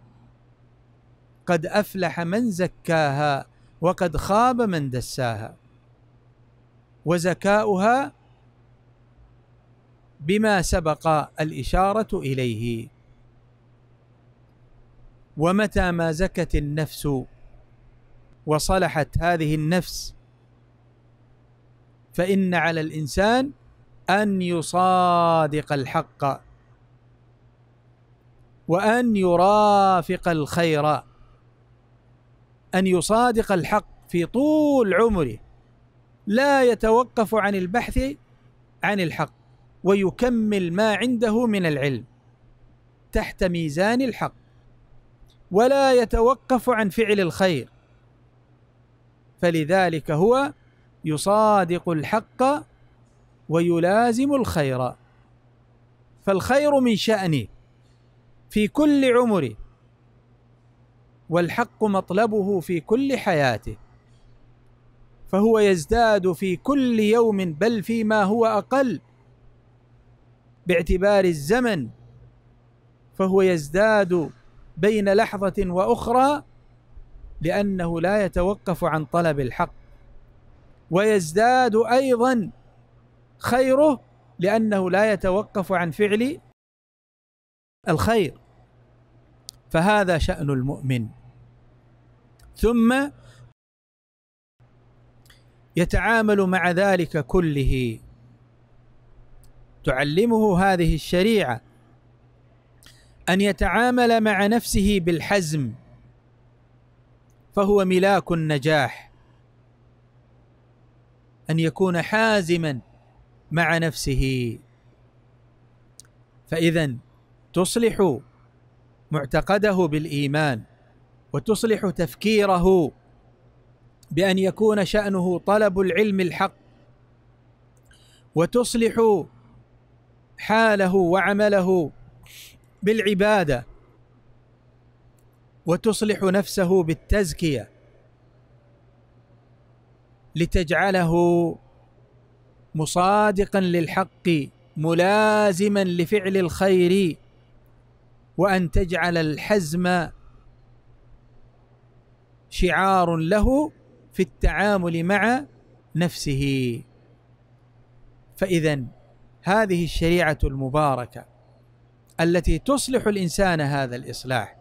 قد أفلح من زكاها وقد خاب من دساها وزكاؤها بما سبق الإشارة إليه. ومتى ما زكت النفس وصلحت هذه النفس فإن على الإنسان أن يصادق الحق وأن يرافق الخير. أن يصادق الحق في طول عمره لا يتوقف عن البحث عن الحق ويكمل ما عنده من العلم تحت ميزان الحق. ولا يتوقف عن فعل الخير. فلذلك هو يصادق الحق ويلازم الخير. فالخير من شأنه في كل عمره والحق مطلبه في كل حياته. فهو يزداد في كل يوم بل فيما هو أقل باعتبار الزمن. فهو يزداد بين لحظة وأخرى لأنه لا يتوقف عن طلب الحق. ويزداد أيضا خيره لأنه لا يتوقف عن فعل الخير. فهذا شأن المؤمن. ثم يتعامل مع ذلك كله. تعلمه هذه الشريعة. أن يتعامل مع نفسه بالحزم فهو ملاك النجاح أن يكون حازما مع نفسه. فاذا تصلح معتقده بالإيمان وتصلح تفكيره بأن يكون شأنه طلب العلم الحق وتصلح حاله وعمله بالعبادة. وتصلح نفسه بالتزكية. لتجعله مصادقا للحق ملازما لفعل الخير وأن تجعل الحزم شعار له في التعامل مع نفسه. فاذا هذه الشريعة المباركة. التي تصلح الإنسان هذا الإصلاح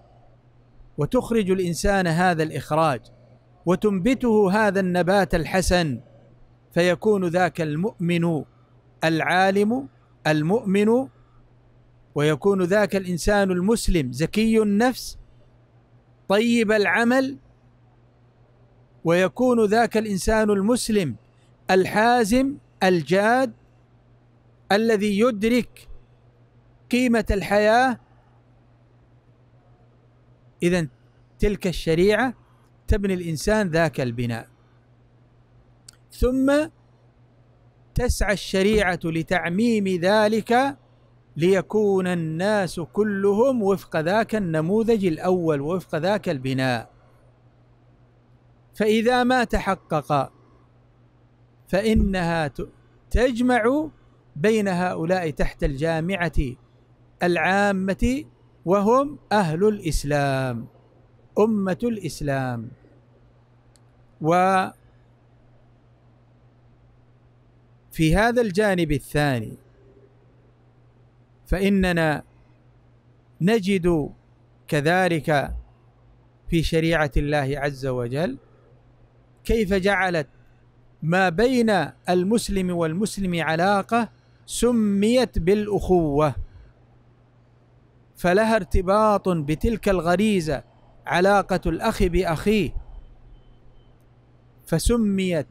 وتخرج الإنسان هذا الإخراج وتنبته هذا النبات الحسن فيكون ذاك المؤمن العالم المؤمن ويكون ذاك الإنسان المسلم زكي النفس طيب العمل ويكون ذاك الإنسان المسلم الحازم الجاد الذي يدرك قيمة الحياة. اذا تلك الشريعة تبني الإنسان ذاك البناء. ثم تسعى الشريعة لتعميم ذلك ليكون الناس كلهم وفق ذاك النموذج الأول وفق ذاك البناء. فإذا ما تحقق فإنها تجمع بين هؤلاء تحت الجامعة العامة وهم أهل الإسلام أمة الإسلام. وفي هذا الجانب الثاني فإننا نجد كذلك في شريعة الله عز وجل كيف جعلت ما بين المسلم والمسلم علاقة سميت بالأخوة. فلها ارتباط بتلك الغريزة علاقة الأخ بأخيه. فسميت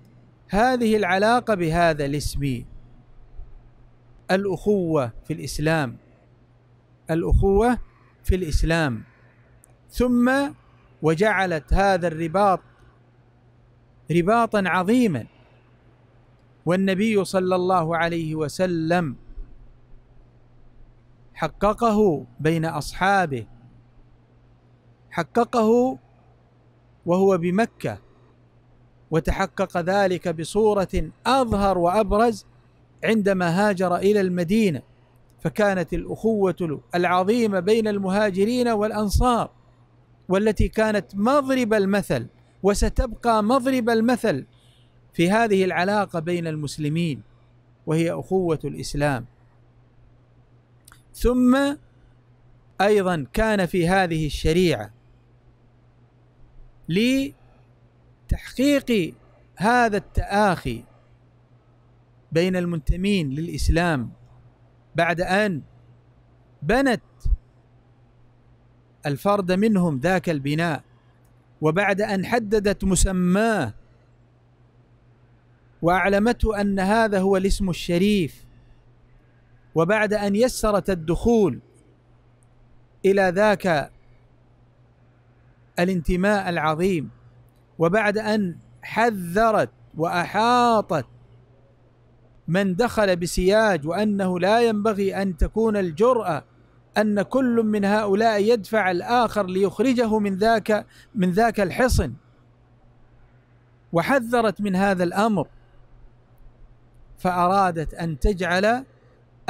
هذه العلاقة بهذا الاسم. الأخوة في الإسلام. الأخوة في الإسلام. ثم وجعلت هذا الرباط رباطا عظيما. والنبي صلى الله عليه وسلم حققه بين أصحابه. حققه وهو بمكة وتحقق ذلك بصورة أظهر وأبرز عندما هاجر إلى المدينة. فكانت الأخوة العظيمة بين المهاجرين والأنصار والتي كانت مضرب المثل وستبقى مضرب المثل في هذه العلاقة بين المسلمين وهي أخوة الإسلام. ثم أيضا كان في هذه الشريعة لتحقيق هذا التآخي بين المنتمين للإسلام بعد أن بنت الفرد منهم ذاك البناء وبعد أن حددت مسماه وأعلمته أن هذا هو الاسم الشريف وبعد أن يسرت الدخول إلى ذاك الانتماء العظيم وبعد أن حذرت وأحاطت من دخل بسياج وأنه لا ينبغي أن تكون الجرأة أن كل من هؤلاء يدفع الآخر ليخرجه من ذاك من ذاك الحصن. وحذرت من هذا الأمر فأرادت أن تجعل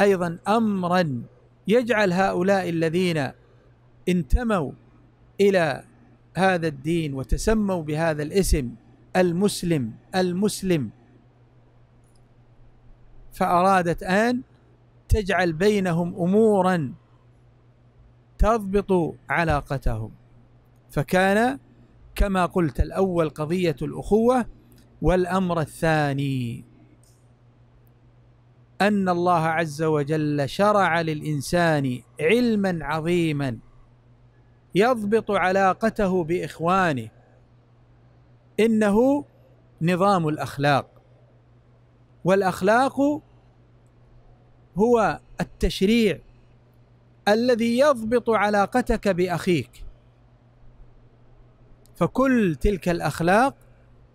أيضا أمرا يجعل هؤلاء الذين انتموا إلى هذا الدين وتسموا بهذا الاسم المسلم المسلم فأرادت أن تجعل بينهم أمورا تضبط علاقتهم. فكان كما قلت الأول قضية الأخوة والأمر الثاني. أن الله عز وجل شرع للإنسان علما عظيما يضبط علاقته بإخوانه. إنه نظام الأخلاق. والأخلاق هو التشريع الذي يضبط علاقتك بأخيك. فكل تلك الأخلاق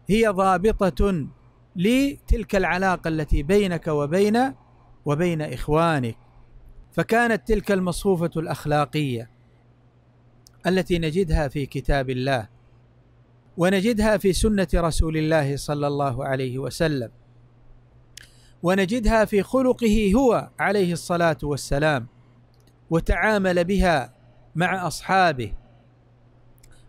هي ضابطة لتلك العلاقة التي بينك وبين وبين إخوانك. فكانت تلك المصفوفة الأخلاقية التي نجدها في كتاب الله ونجدها في سنة رسول الله صلى الله عليه وسلم ونجدها في خلقه هو عليه الصلاة والسلام وتعامل بها مع أصحابه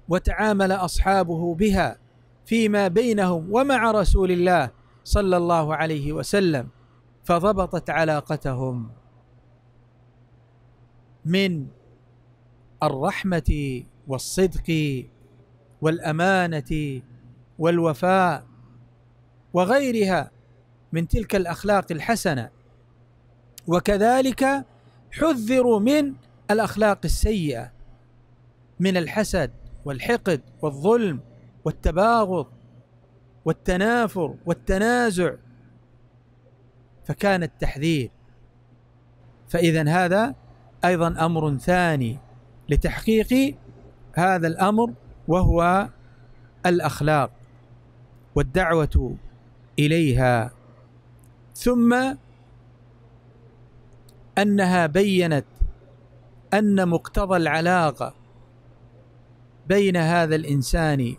وتعامل أصحابه بها فيما بينهم ومع رسول الله صلى الله عليه وسلم فضبطت علاقتهم من الرحمة والصدق والأمانة والوفاء وغيرها من تلك الأخلاق الحسنة. وكذلك حذروا من الأخلاق السيئة من الحسد والحقد والظلم والتباغض والتنافر والتنازع فكان التحذير. فإذا هذا أيضا أمر ثاني لتحقيق هذا الأمر وهو الأخلاق والدعوة إليها. ثم أنها بينت أن مقتضى العلاقة بين هذا الإنسان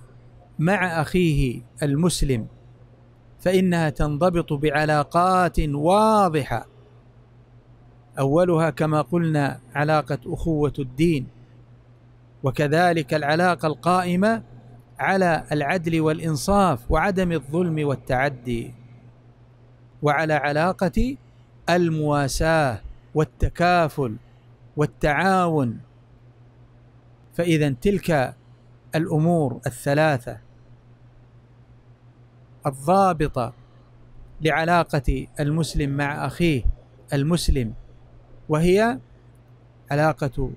مع أخيه المسلم فإنها تنضبط بعلاقات واضحة. أولها كما قلنا علاقة أخوة الدين وكذلك العلاقة القائمة على العدل والإنصاف وعدم الظلم والتعدي وعلى علاقة المواساة والتكافل والتعاون. فإذا تلك الأمور الثلاثة الضابطه لعلاقة المسلم مع أخيه المسلم وهي علاقة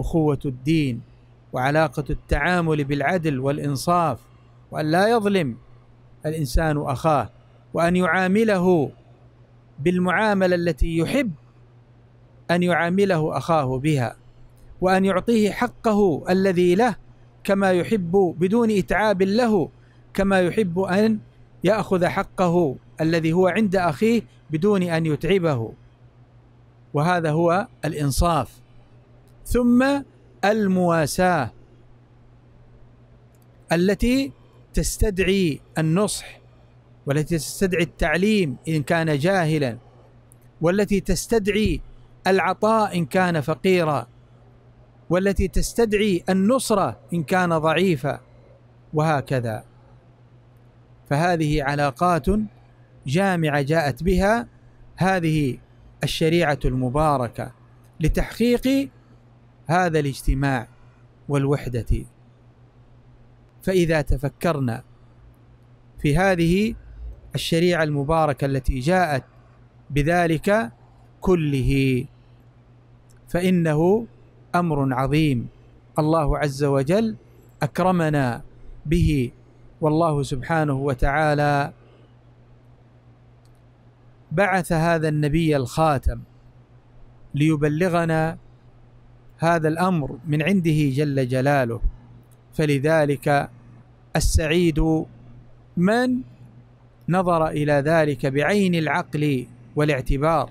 أخوة الدين وعلاقة التعامل بالعدل والإنصاف وأن لا يظلم الإنسان أخاه وأن يعامله بالمعاملة التي يحب أن يعامله أخاه بها وأن يعطيه حقه الذي له كما يحب بدون إتعاب له كما يحب أن يأخذ حقه الذي هو عند أخيه بدون أن يتعبه. وهذا هو الإنصاف. ثم المواساة التي تستدعي النصح والتي تستدعي التعليم إن كان جاهلا والتي تستدعي العطاء إن كان فقيرا والتي تستدعي النصرة إن كان ضعيفا وهكذا. فهذه علاقات جامعة جاءت بها هذه الشريعة المباركة لتحقيق هذا الاجتماع والوحدة. فإذا تفكرنا في هذه الشريعة المباركة التي جاءت بذلك كله فإنه أمر عظيم. الله عز وجل أكرمنا به والله سبحانه وتعالى بعث هذا النبي الخاتم ليبلغنا هذا الأمر من عنده جل جلاله. فلذلك السعيد من نظر إلى ذلك بعين العقل والاعتبار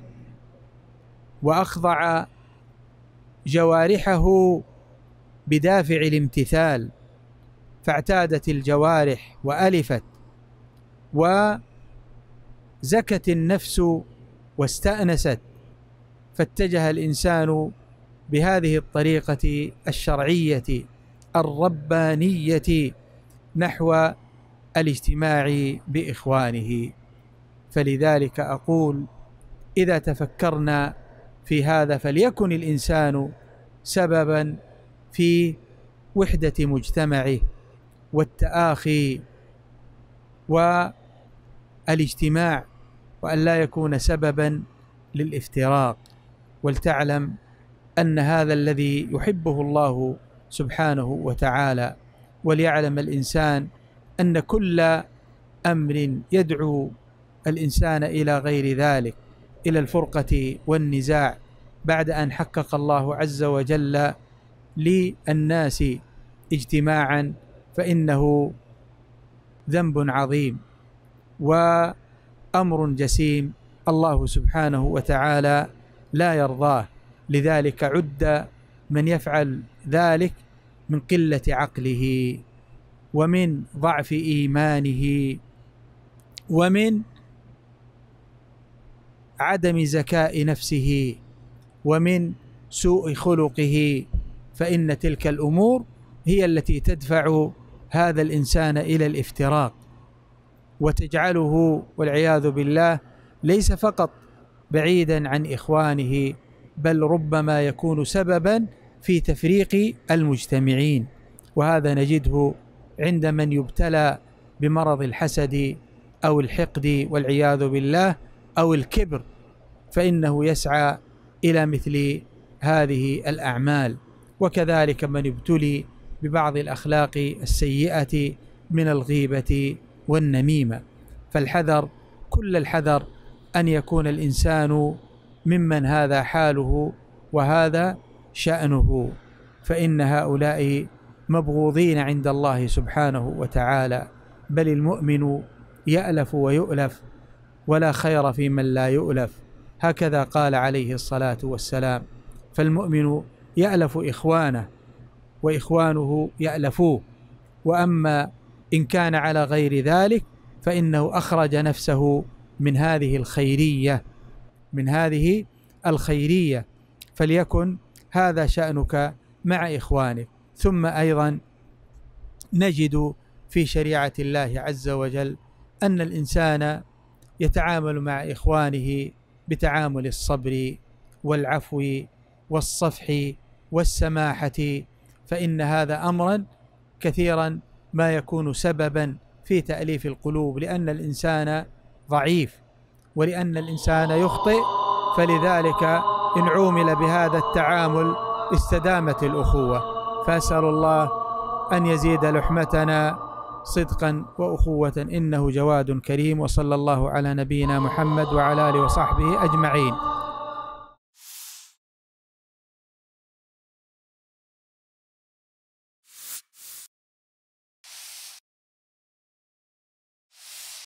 وأخضع جوارحه بدافع الامتثال. فاعتادت الجوارح وألفت وزكت النفس واستأنست فاتجه الإنسان بهذه الطريقة الشرعية الربانية نحو الاجتماع بإخوانه. فلذلك أقول إذا تفكرنا في هذا فليكن الإنسان سببا في وحدة مجتمعه والتآخي والاجتماع وأن لا يكون سببا للافتراق. ولتعلم أن هذا الذي يحبه الله سبحانه وتعالى وليعلم الإنسان أن كل أمر يدعو الإنسان إلى غير ذلك إلى الفرقة والنزاع بعد أن حقق الله عز وجل للناس اجتماعا فإنه ذنب عظيم وأمر جسيم الله سبحانه وتعالى لا يرضاه. لذلك عد من يفعل ذلك من قلة عقله ومن ضعف إيمانه ومن عدم زكاء نفسه ومن سوء خلقه. فإن تلك الأمور هي التي تدفع هذا الإنسان إلى الافتراق وتجعله والعياذ بالله ليس فقط بعيدا عن إخوانه بل ربما يكون سببا في تفريق المجتمعين. وهذا نجده عند من يبتلى بمرض الحسد أو الحقد والعياذ بالله أو الكبر فإنه يسعى إلى مثل هذه الأعمال. وكذلك من ابتلي ببعض الأخلاق السيئة من الغيبة والنميمة. فالحذر كل الحذر أن يكون الإنسان ممن هذا حاله وهذا شأنه. فإن هؤلاء مبغوضين عند الله سبحانه وتعالى بل المؤمن يألف ويؤلف ولا خير في من لا يؤلف. هكذا قال عليه الصلاة والسلام. فالمؤمن يألف إخوانه وإخوانه يألفوه. وأما إن كان على غير ذلك فإنه أخرج نفسه من هذه الخيرية من هذه الخيرية. فليكن هذا شأنك مع إخوانك. ثم أيضا نجد في شريعة الله عز وجل أن الإنسان يتعامل مع إخوانه بتعامل الصبر والعفو والصفح والسماحة فإن هذا أمرا كثيرا ما يكون سببا في تأليف القلوب لأن الإنسان ضعيف ولأن الإنسان يخطئ فلذلك إن عومل بهذا التعامل استدامت الأخوة. فأسأل الله أن يزيد لحمتنا صدقا وأخوة إنه جواد كريم وصلى الله على نبينا محمد وعلى آله وصحبه أجمعين.